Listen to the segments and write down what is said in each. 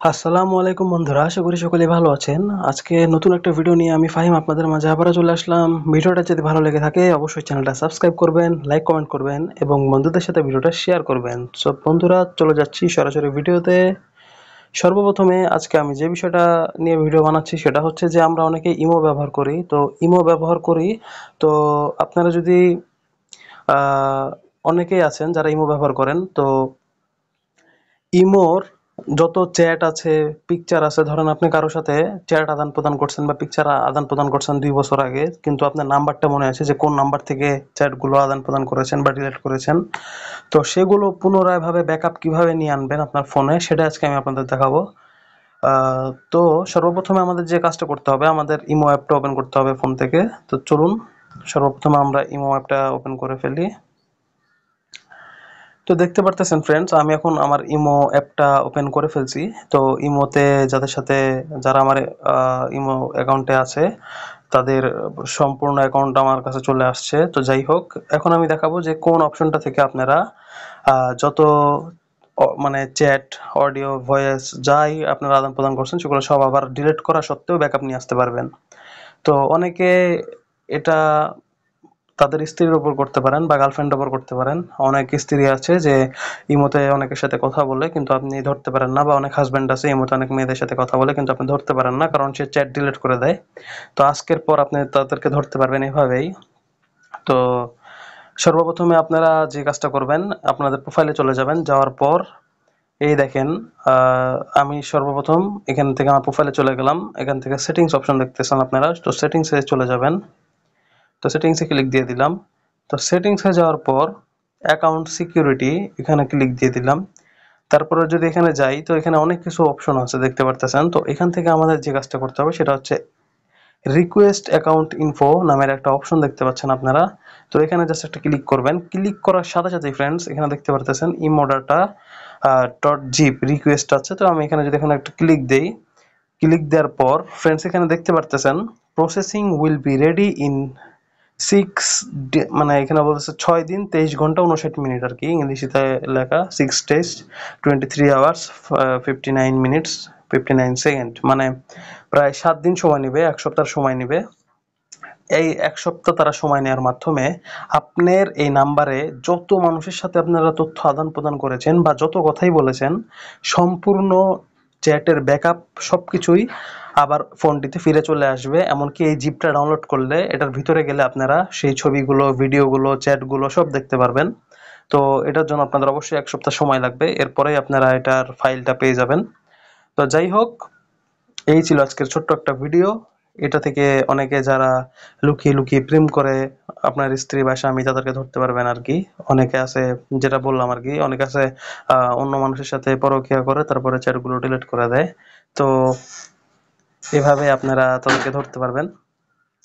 আসসালামু আলাইকুম বন্ধুরা, আশা করি সকলে ভালো আছেন। আজকে নতুন একটা ভিডিও নিয়ে আমি ফাহিম আপনাদের মাঝে আবারও চলে আসলাম। ভিডিওটা যদি ভালো লেগে থাকে, অবশ্যই চ্যানেলটা সাবস্ক্রাইব করবেন লাইক কমেন্ট করবেন এবং বন্ধুদের সাথে ভিডিওটা শেয়ার করবেন। সব বন্ধুরা, চলে যাচ্ছি সরাসরি ভিডিওতে সর্বপ্রথমে আজকে আমি যে বিষয়টা নিয়ে ভিডিও বানাচ্ছি, সেটা হচ্ছে যে আমরা অনেকে ইমো ব্যবহার করি। তো ইমো ব্যবহার করি, তো আপনারা যদি অনেকেই আছেন যারা ইমো ব্যবহার করেন, তো ইমোর যত চ্যাট আছে পিকচার আছে, ধরেন আপনি কারোর সাথে চ্যাট আদান প্রদান করছেন বা পিকচার আদান প্রদান করছেন দুই বছর আগে, কিন্তু আপনার নাম্বারটা মনে আছে যে কোন নাম্বার থেকে চ্যাটগুলো আদান প্রদান করেছেন বা ডিলেট করেছেন, তো সেগুলো পুনরায় ভাবে ব্যাকআপ কীভাবে নিয়ে আনবেন আপনার ফোনে সেটা আজকে আমি আপনাদের দেখাবো। তো সর্বপ্রথমে আমাদের যে কাজটা করতে হবে, আমাদের ইমো অ্যাপটা ওপেন করতে হবে ফোন থেকে। তো চলুন, সর্বপ্রথমে আমরা ইমো অ্যাপটা ওপেন করে ফেলি। তো দেখতে পারতেছেন ফ্রেন্ডস আমি এখন আমার ইমো অ্যাপটা ওপেন করে ফেলছি। তো ইমোতে যাদের সাথে, যারা আমার ইমো অ্যাকাউন্টে আছে, তাদের সম্পূর্ণ অ্যাকাউন্ট আমার কাছে চলে আসছে। তো যাই হোক, এখন আমি দেখাবো যে কোন অপশনটা থেকে আপনারা যত মানে চ্যাট অডিও ভয়েস যাই আপনারা আদান প্রদান করছেন, সেগুলো সব আবার ডিলিট করা সত্ত্বেও ব্যাকআপ নিয়ে আসতে পারবেন। তো অনেকে এটা তাদের স্ত্রীর ওপর করতে পারেন বা গার্লফ্রেন্ডের ওপর করতে পারেন। অনেক স্ত্রী আছে যে ইমোতে অনেকের সাথে কথা বলে কিন্তু আপনি ধরতে পারেন না বা অনেক হাজব্যান্ড আছে ইমোতে অনেক মেয়েদের সাথে কথা বলে কিন্তু আপনি ধরতে পারেন না কারণ সে চ্যাট ডিলিট করে দেয়। তো আজকের পর আপনি তাদেরকে ধরতে পারবেন এভাবেই। তো সর্বপ্রথমে আপনারা যে কাজটা করবেন, আপনাদের প্রোফাইলে চলে যাবেন। যাওয়ার পর এই দেখেন আমি সর্বপ্রথম এখান থেকে আমার প্রোফাইলে চলে গেলাম। এখান থেকে সেটিংস অপশন দেখতেছেন আপনারা। তো সেটিংসে চলে যাবেন। তো সেটিংসে ক্লিক দিয়ে দিলাম। তো সেটিংসে যাওয়ার পর অ্যাকাউন্ট সিকিউরিটি এখানে ক্লিক দিয়ে দিলাম। তারপরে যদি এখানে যাই, তো এখানে অনেক কিছু অপশন আছে, দেখতে পারতেছেন? তো এখান থেকে আমাদের যে কাজটা করতে হবে, সেটা হচ্ছে রিকোয়েস্ট অ্যাকাউন্ট ইনফো নামের একটা অপশন দেখতে পাচ্ছেন আপনারা। তো এখানে জাস্ট একটা ক্লিক করবেন। ক্লিক করার সাথে সাথে ফ্রেন্ডস এখানে দেখতে পারতেছেন ইমোডাটা ডট জিপ রিকোয়েস্ট আছে। তো আমি এখানে যদি এখানে একটা ক্লিক দেই ক্লিক দেওয়ার পর ফ্রেন্ডস এখানে দেখতে পারতেছেন processing will be ready in six মানে এখানে বলতেছে ছয় দিন, তেইশ ঘণ্টা, উনষাট মিনিট আর কি। ইংলিশিতে লেখা six days twenty three hours fifty nine minutes fifty nine second মানে প্রায় সাত দিন সময় নেবে, এক সপ্তাহ সময় নেবে। এই এক সপ্তাহ তারা সময় নেওয়ার মাধ্যমে আপনার এই নাম্বারে যত মানুষের সাথে আপনারা তথ্য আদান প্রদান করেছেন বা যত কথাই বলেছেন, সম্পূর্ণ চ্যাটের ব্যাকআপ সব কিছুই আবার ফোনটিতে ফিরে চলে আসবে। এমনকি এই জিপটা ডাউনলোড করলে এটার ভিতরে গেলে আপনারা সেই ছবিগুলো, ভিডিওগুলো, চ্যাটগুলো সব দেখতে পারবেন। তো এটার জন্য আপনাদের অবশ্যই এক সপ্তাহ সময় লাগবে। এরপরেই আপনারা এটার ফাইলটা পেয়ে যাবেন। তো যাই হোক, এই ছিল আজকের ছোট্ট একটা ভিডিও। এটা থেকে অনেকে যারা লুকিয়ে লুকিয়ে প্রেম করে আপনার স্ত্রী বা স্বামী তাদেরকে ধরতে পারবেন আর কি অনেকে আছে, যেটা বললাম আর কি অনেকে আছে অন্য মানুষের সাথে পরকিয়া করে, তারপরে চ্যাটগুলো ডিলিট করে দেয়। তো এভাবে আপনারা তাদেরকে ধরতে পারবেন।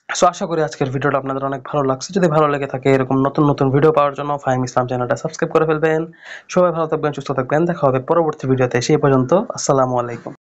সো আশা করি আজকের ভিডিওটা আপনাদের অনেক ভালো লাগছে। যদি ভালো লেগে থাকে এরকম নতুন নতুন ভিডিও পাওয়ার জন্য ফাইম ইসলাম চ্যানেলটা সাবস্ক্রাইব করে ফেলবেন। সবাই ভালো থাকবেন, সুস্থ থাকবেন। দেখা হবে পরবর্তী ভিডিওতে সেই পর্যন্ত, আসসালামু আলাইকুম।